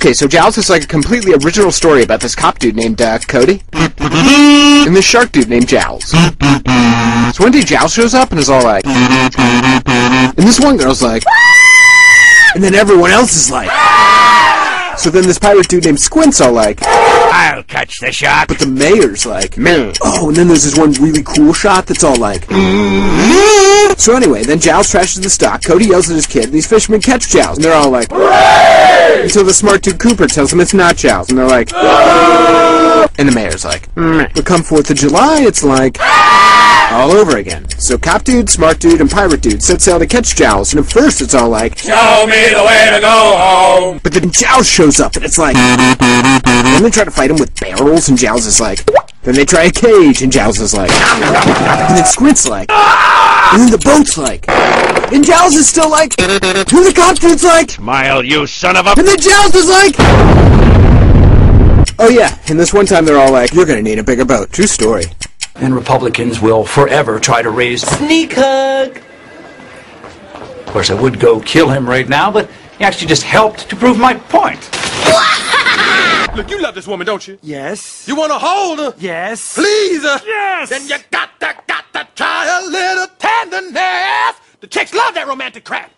Okay, so Jowls is like a completely original story about this cop dude named uh, Cody and this shark dude named Jowls. So one day Jowls shows up and is all like, and this one girl's like, and then everyone else is like. So then this pirate dude named Squint's all like, I'll catch the shark. but the mayor's like, oh, and then there's this one really cool shot that's all like. So anyway, then Jowls trashes the stock, Cody yells at his kid, and these fishermen catch Jowls, and they're all like, until the smart dude Cooper tells them it's not Jowls, and they're like, and the mayor's like, but come 4th of July, it's like, all over again. So cop dude, smart dude, and pirate dude set sail to catch Jowls, and at first it's all like, Show me the way to go home. but then Jowls shows up, and it's like, then they try to fight him with barrels, and Jowls is like, then they try a cage, and Jowls is like, and then Squint's like, and then the boat's like, and Jowls is still like, and the cop dude's like, Smile, you son of a. and then Jowls is like, oh yeah, and this one time they're all like, you're gonna need a bigger boat. True story. And Republicans will forever try to raise. Sneak hug. Of course, I would go kill him right now, but he actually just helped to prove my point. Look, you love this woman, don't you? Yes. You want to hold her? Yes. Please her? Yes. Then you got to, got to try a little tenderness. The chicks love that romantic crap.